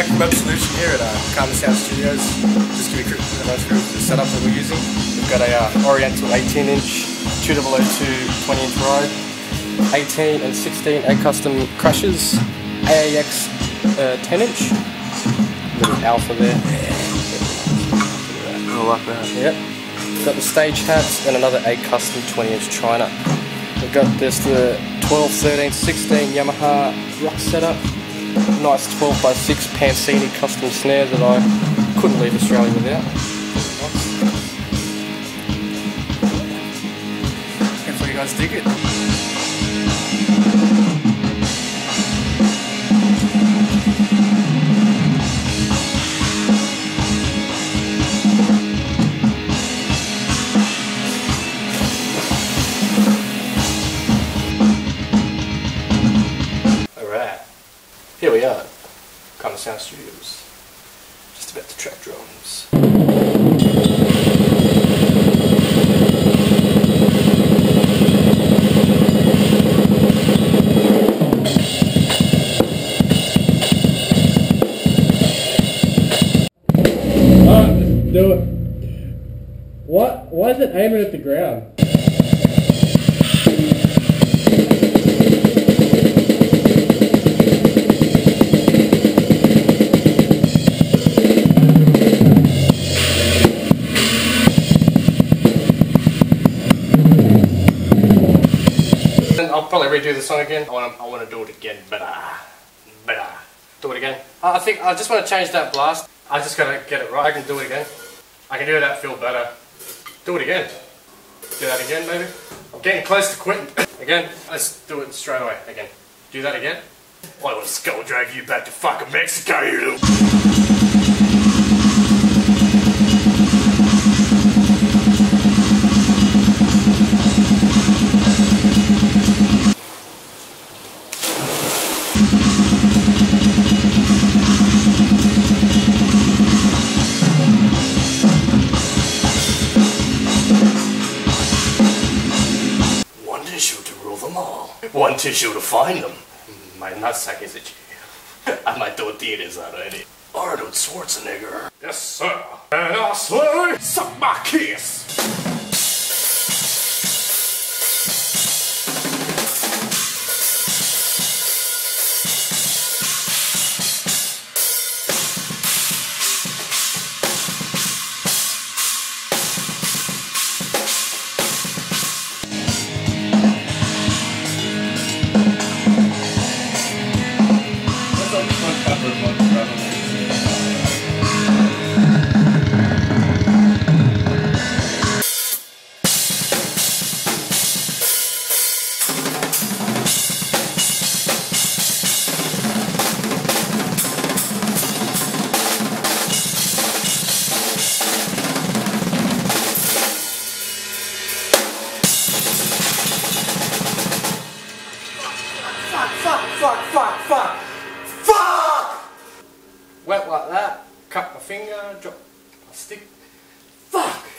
Zak from Absolution here at uh, Karma Sound Studios. Just give you a quick run through the setup that we're using. We've got a uh, Oriental 18 inch 2002 20 inch ride, 18 and 16 A custom crushes, AAX uh, 10 inch, little alpha there. I like that. Yep. Got the stage hats and another A custom 20 inch China. We've got this the 12, 13, 16 Yamaha rock setup. Nice 12 by 6 Pansini custom snare that I couldn't leave Australia without. Hopefully you guys dig it. Here we are, Karma Sound Studios. Just about to track drums. Oh, just do it. What? Why is it aiming at the ground? I'll probably redo the song again. I want to, I want to do it again, better, uh, better. Uh, do it again. I think I just want to change that blast. I just gotta get it right. I can do it again. I can do that feel better. Do it again. Do that again, maybe. I'm getting close to quitting. again. Let's do it straight away. Again. Do that again. I to skull drag you back to fucking Mexico, you little. One tissue to find them. My nutsack is itchy. I might do theaters already. Arnold Schwarzenegger. Yes, sir. And I say, wet like that, cut my finger, Drop my stick. Fuck!